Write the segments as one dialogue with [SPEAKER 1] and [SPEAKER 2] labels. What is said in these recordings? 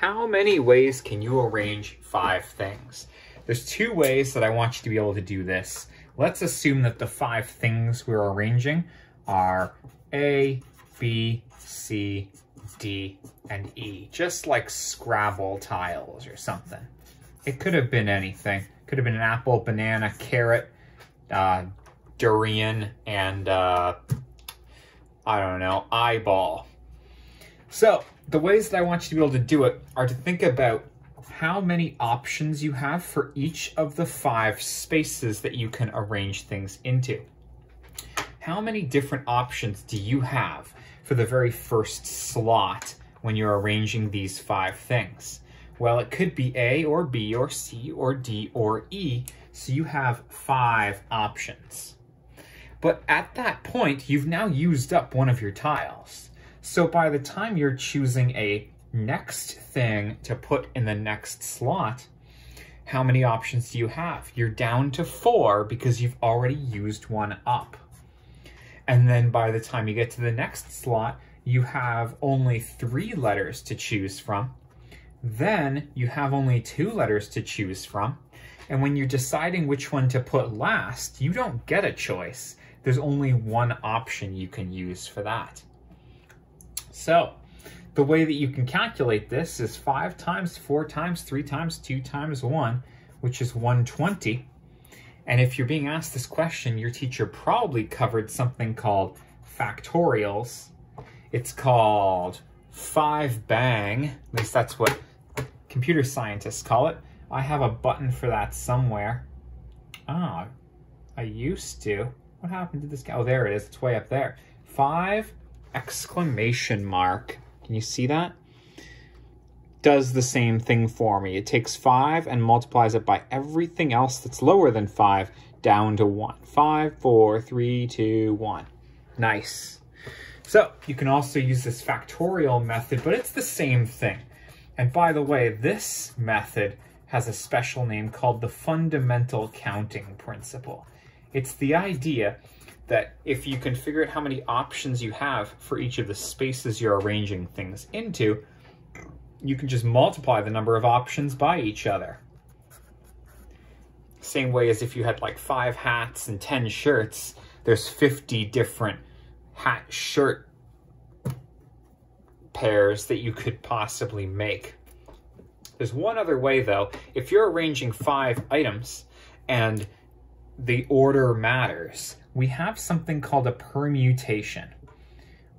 [SPEAKER 1] how many ways can you arrange five things? There's two ways that I want you to be able to do this. Let's assume that the five things we're arranging are A, B, C, D, and E, just like Scrabble tiles or something. It could have been anything. Could have been an apple, banana, carrot, uh, durian, and uh, I don't know, eyeball. So the ways that I want you to be able to do it are to think about how many options you have for each of the five spaces that you can arrange things into. How many different options do you have for the very first slot when you're arranging these five things? Well, it could be A or B or C or D or E, so you have five options. But at that point, you've now used up one of your tiles. So by the time you're choosing a next thing to put in the next slot, how many options do you have? You're down to four because you've already used one up. And then by the time you get to the next slot, you have only three letters to choose from. Then you have only two letters to choose from. And when you're deciding which one to put last, you don't get a choice. There's only one option you can use for that. So the way that you can calculate this is 5 times 4 times 3 times 2 times 1, which is 120. And if you're being asked this question, your teacher probably covered something called factorials. It's called 5 bang, at least that's what computer scientists call it. I have a button for that somewhere. Ah, I used to. What happened to this guy? Oh, there it is. It's way up there. 5 exclamation mark. Can you see that? Does the same thing for me. It takes 5 and multiplies it by everything else that's lower than 5 down to 1. 5, 4, 3, 2, 1. Nice. So you can also use this factorial method, but it's the same thing. And by the way, this method has a special name called the fundamental counting principle. It's the idea that if you can figure out how many options you have for each of the spaces you're arranging things into, you can just multiply the number of options by each other. Same way as if you had like five hats and 10 shirts, there's 50 different hat shirt pairs that you could possibly make. There's one other way though. If you're arranging five items and the order matters, we have something called a permutation.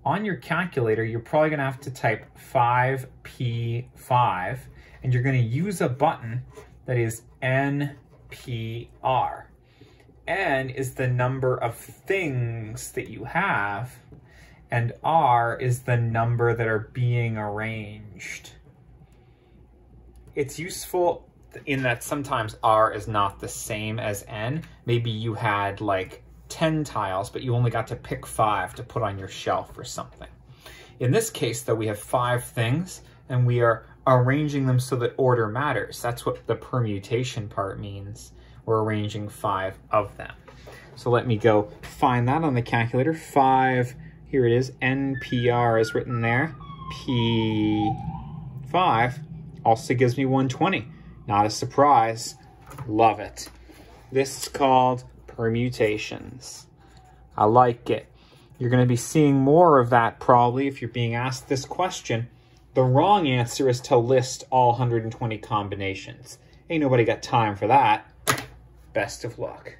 [SPEAKER 1] On your calculator, you're probably going to have to type 5P5, and you're going to use a button that is NPR. N is the number of things that you have, and R is the number that are being arranged. It's useful in that sometimes R is not the same as N. Maybe you had like 10 tiles, but you only got to pick five to put on your shelf or something. In this case, though, we have five things and we are arranging them so that order matters. That's what the permutation part means. We're arranging five of them. So let me go find that on the calculator. Five, here it is, NPR is written there. P5 also gives me 120. Not a surprise. Love it. This is called permutations. I like it. You're going to be seeing more of that probably if you're being asked this question. The wrong answer is to list all 120 combinations. Ain't nobody got time for that. Best of luck.